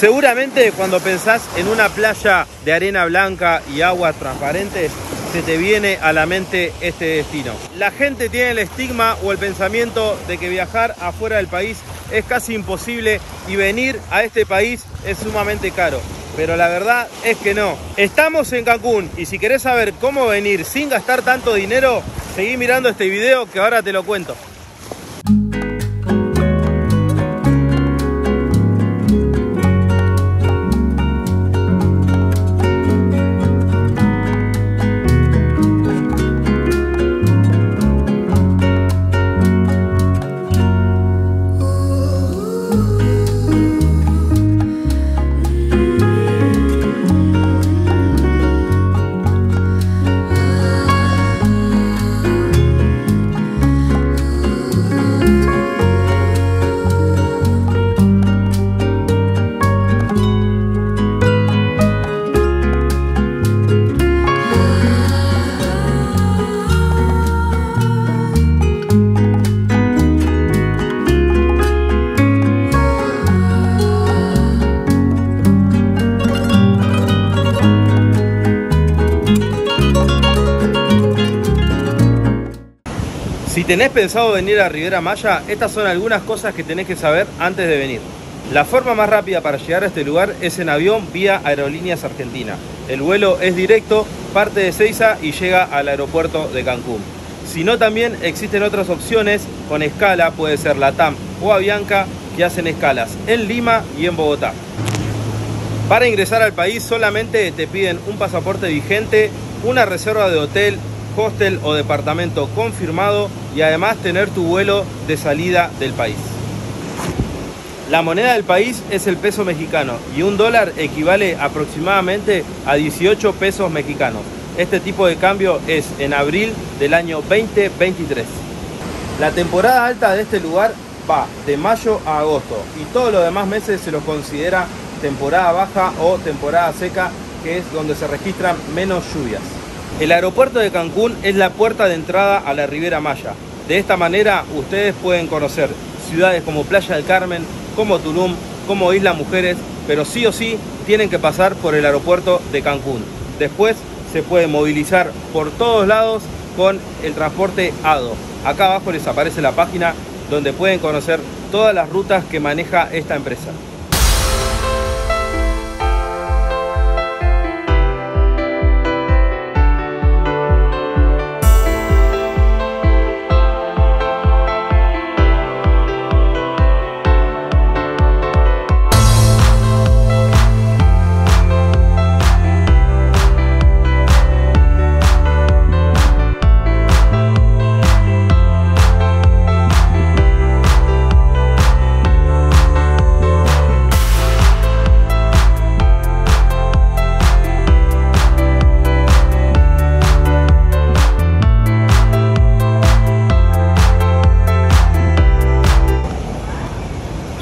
Seguramente cuando pensás en una playa de arena blanca y aguas transparentes, se te viene a la mente este destino. La gente tiene el estigma o el pensamiento de que viajar afuera del país es casi imposible y venir a este país es sumamente caro. Pero la verdad es que no. Estamos en Cancún y si querés saber cómo venir sin gastar tanto dinero, seguí mirando este video que ahora te lo cuento. Tenés pensado venir a Rivera Maya, estas son algunas cosas que tenés que saber antes de venir. La forma más rápida para llegar a este lugar es en avión vía Aerolíneas Argentina. El vuelo es directo, parte de Ceiza y llega al aeropuerto de Cancún. Si no, también existen otras opciones con escala, puede ser Latam o Avianca, que hacen escalas en Lima y en Bogotá. Para ingresar al país solamente te piden un pasaporte vigente, una reserva de hotel, hostel o departamento confirmado y además tener tu vuelo de salida del país. La moneda del país es el peso mexicano y un dólar equivale aproximadamente a 18 pesos mexicanos. Este tipo de cambio es en abril del año 2023. La temporada alta de este lugar va de mayo a agosto y todos los demás meses se los considera temporada baja o temporada seca, que es donde se registran menos lluvias. El aeropuerto de Cancún es la puerta de entrada a la Ribera Maya. De esta manera ustedes pueden conocer ciudades como Playa del Carmen, como Tulum, como Isla Mujeres, pero sí o sí tienen que pasar por el aeropuerto de Cancún. Después se puede movilizar por todos lados con el transporte ADO. Acá abajo les aparece la página donde pueden conocer todas las rutas que maneja esta empresa.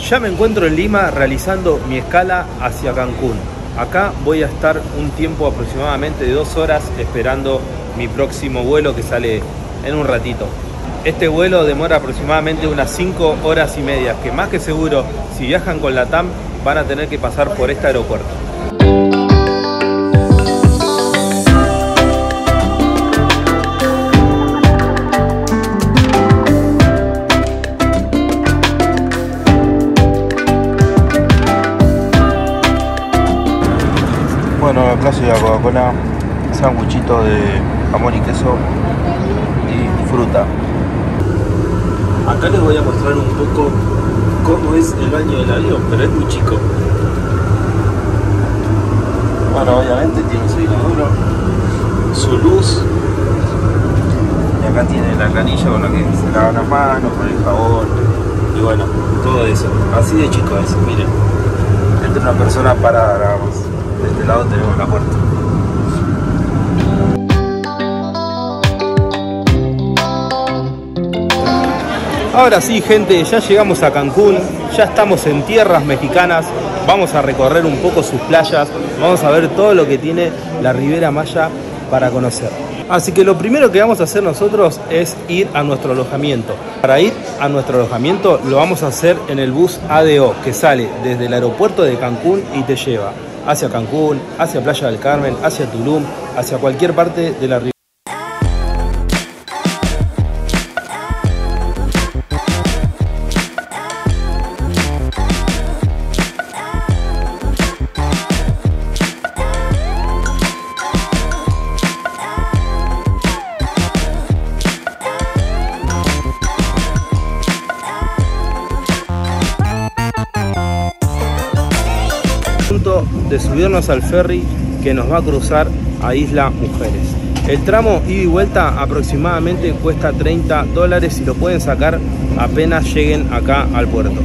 Ya me encuentro en Lima realizando mi escala hacia Cancún. Acá voy a estar un tiempo aproximadamente de dos horas esperando mi próximo vuelo que sale en un ratito. Este vuelo demora aproximadamente unas 5 horas y media, que más que seguro, si viajan con la TAM, van a tener que pasar por este aeropuerto. Acá soy la Coca-Cola, sándwichito de jamón y queso y fruta. Acá les voy a mostrar un poco cómo es el baño del avión, pero es muy chico. Bueno, obviamente tiene su inodoro, su luz. Y acá tiene la canilla con la que se lavan las manos, con el jabón. Y bueno, todo eso. Así de chico es, miren. Entre una persona parada nada más. De este lado tenemos la puerta. Ahora sí, gente, ya llegamos a Cancún, ya estamos en tierras mexicanas, vamos a recorrer un poco sus playas, vamos a ver todo lo que tiene la Ribera Maya para conocer. Así que lo primero que vamos a hacer nosotros es ir a nuestro alojamiento. Para ir a nuestro alojamiento lo vamos a hacer en el bus ADO que sale desde el aeropuerto de Cancún y te lleva hacia Cancún, hacia Playa del Carmen, hacia Tulum, hacia cualquier parte de la al ferry que nos va a cruzar a Isla Mujeres. El tramo ida y vuelta aproximadamente cuesta 30 dólares y lo pueden sacar apenas lleguen acá al puerto.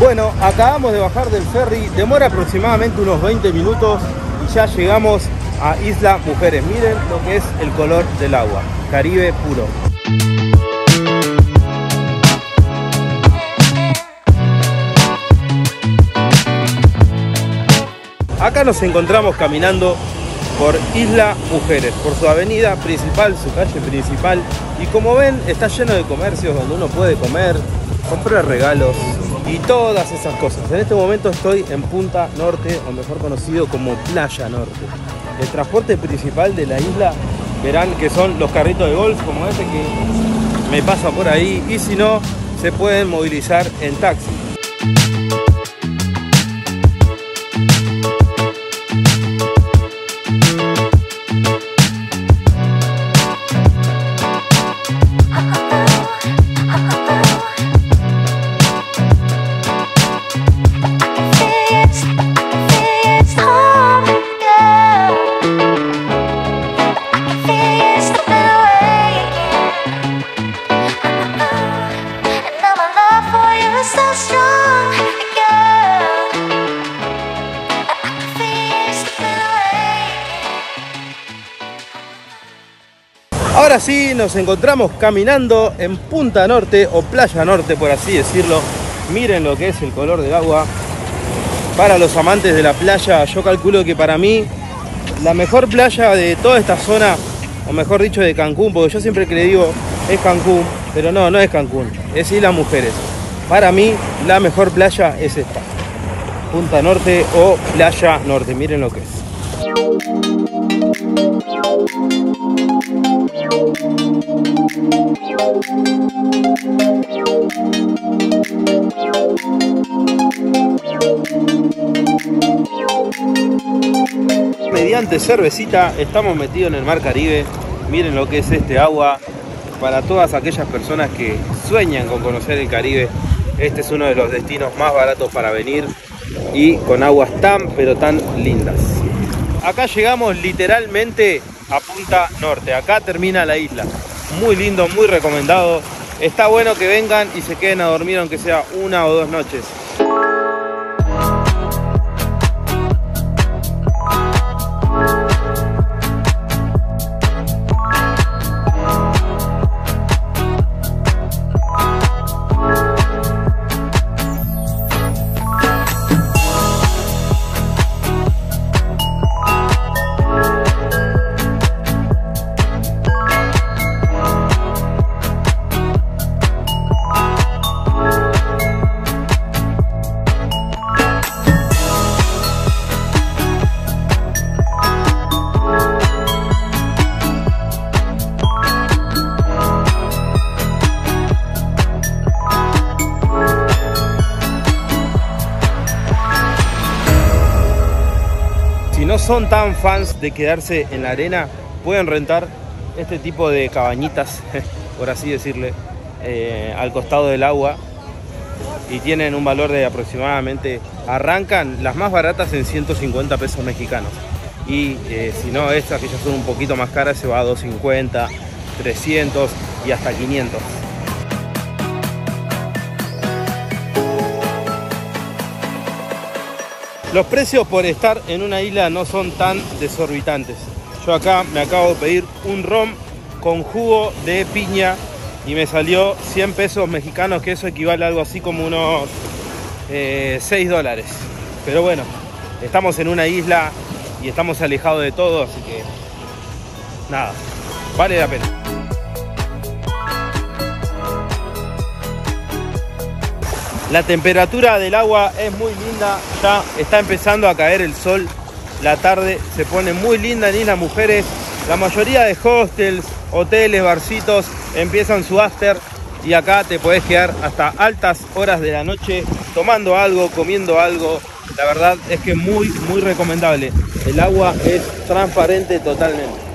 Bueno, acabamos de bajar del ferry, demora aproximadamente unos 20 minutos y ya llegamos a Isla Mujeres. Miren lo que es el color del agua, Caribe puro. Acá nos encontramos caminando por Isla Mujeres, por su avenida principal, su calle principal. Y como ven, está lleno de comercios donde uno puede comer, comprar regalos, y todas esas cosas. En este momento estoy en Punta Norte, o mejor conocido como Playa Norte. El transporte principal de la isla, verán que son los carritos de golf como ese que me pasa por ahí y si no, se pueden movilizar en taxi. Nos encontramos caminando en Punta Norte o Playa Norte, por así decirlo. Miren lo que es el color del agua. Para los amantes de la playa, yo calculo que para mí la mejor playa de toda esta zona, o mejor dicho de Cancún, porque yo siempre que le digo es Cancún, pero no, no es Cancún, es Isla Mujeres. Para mí la mejor playa es esta, Punta Norte o Playa Norte, miren lo que es. Mediante cervecita estamos metidos en el mar Caribe. Miren lo que es este agua. Para todas aquellas personas que sueñan con conocer el Caribe, este es uno de los destinos más baratos para venir y con aguas tan pero tan lindas. Acá llegamos literalmente a Punta Norte. Acá termina la isla. Muy lindo, muy recomendado. Está bueno que vengan y se queden a dormir aunque sea una o dos noches. Son tan fans de quedarse en la arena, pueden rentar este tipo de cabañitas, por así decirle, eh, al costado del agua. y tienen un valor de aproximadamente, arrancan las más baratas en 150 pesos mexicanos. Y eh, si no, estas que ya son un poquito más caras se va a 250, 300 y hasta 500. Los precios por estar en una isla no son tan desorbitantes. Yo acá me acabo de pedir un rom con jugo de piña y me salió 100 pesos mexicanos, que eso equivale a algo así como unos 6 eh, dólares. Pero bueno, estamos en una isla y estamos alejados de todo, así que nada, vale la pena. La temperatura del agua es muy linda, ya está empezando a caer el sol, la tarde se pone muy linda en Mujeres, la mayoría de hostels, hoteles, barcitos empiezan su after y acá te podés quedar hasta altas horas de la noche tomando algo, comiendo algo. La verdad es que muy, muy recomendable. El agua es transparente totalmente.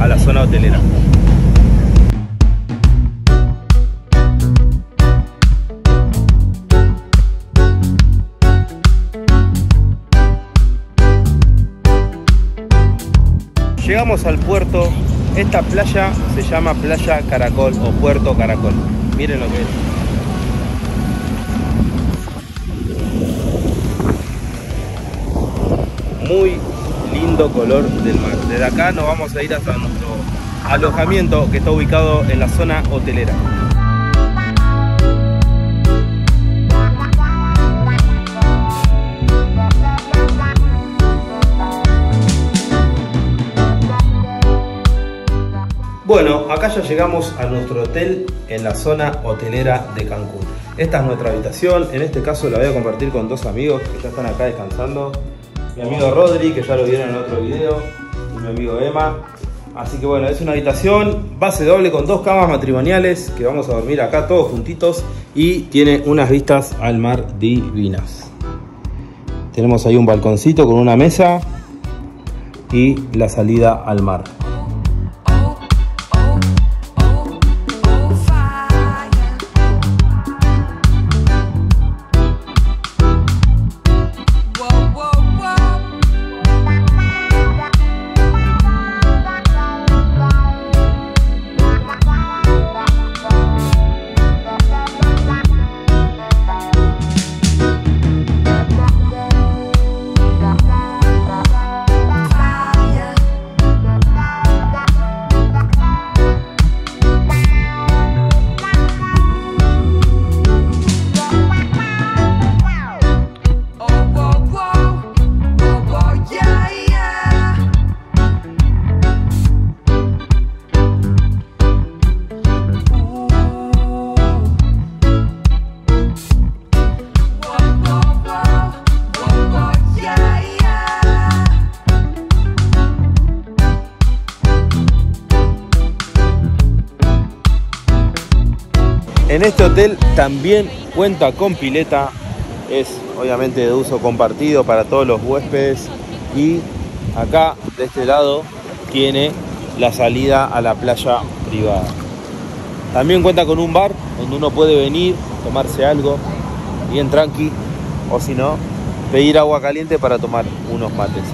A la zona hotelera. Llegamos al puerto. Esta playa se llama Playa Caracol o Puerto Caracol. Miren lo que es. muy color del mar. Desde acá nos vamos a ir hasta nuestro alojamiento que está ubicado en la zona hotelera. Bueno, acá ya llegamos a nuestro hotel en la zona hotelera de Cancún. Esta es nuestra habitación, en este caso la voy a compartir con dos amigos que ya están acá descansando mi amigo Rodri, que ya lo vieron en otro video, y mi amigo Emma. Así que bueno, es una habitación base doble con dos camas matrimoniales que vamos a dormir acá todos juntitos y tiene unas vistas al mar divinas. Tenemos ahí un balconcito con una mesa y la salida al mar. En este hotel también cuenta con pileta, es obviamente de uso compartido para todos los huéspedes y acá de este lado tiene la salida a la playa privada. También cuenta con un bar donde uno puede venir, tomarse algo bien tranqui o si no, pedir agua caliente para tomar unos mates.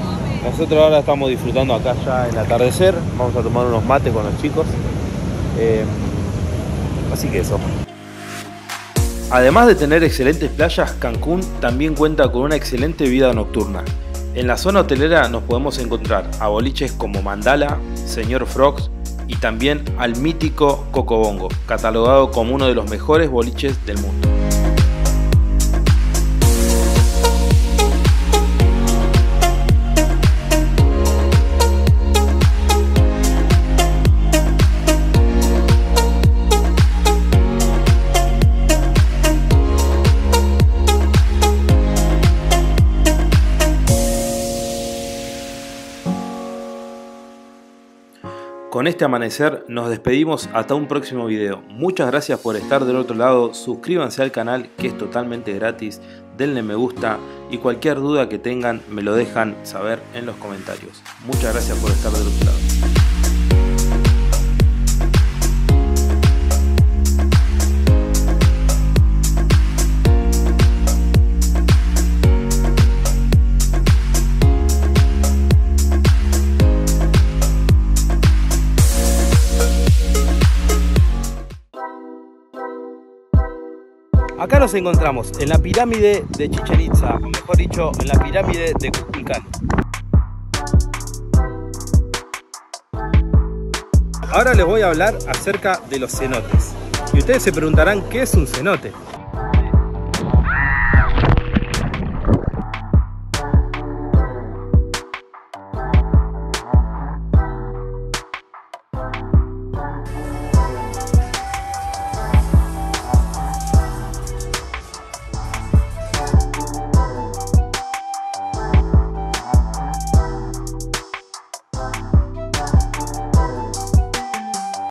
Nosotros ahora estamos disfrutando acá ya el atardecer, vamos a tomar unos mates con los chicos. Eh, así que eso. Además de tener excelentes playas, Cancún también cuenta con una excelente vida nocturna. En la zona hotelera nos podemos encontrar a boliches como Mandala, Señor Frogs y también al mítico Cocobongo, catalogado como uno de los mejores boliches del mundo. Con este amanecer nos despedimos hasta un próximo video. Muchas gracias por estar del otro lado. Suscríbanse al canal que es totalmente gratis. Denle me gusta y cualquier duda que tengan me lo dejan saber en los comentarios. Muchas gracias por estar del otro lado. Encontramos en la pirámide de Chichen Itza, o mejor dicho, en la pirámide de Kukulcán. Ahora les voy a hablar acerca de los cenotes. Y ustedes se preguntarán qué es un cenote.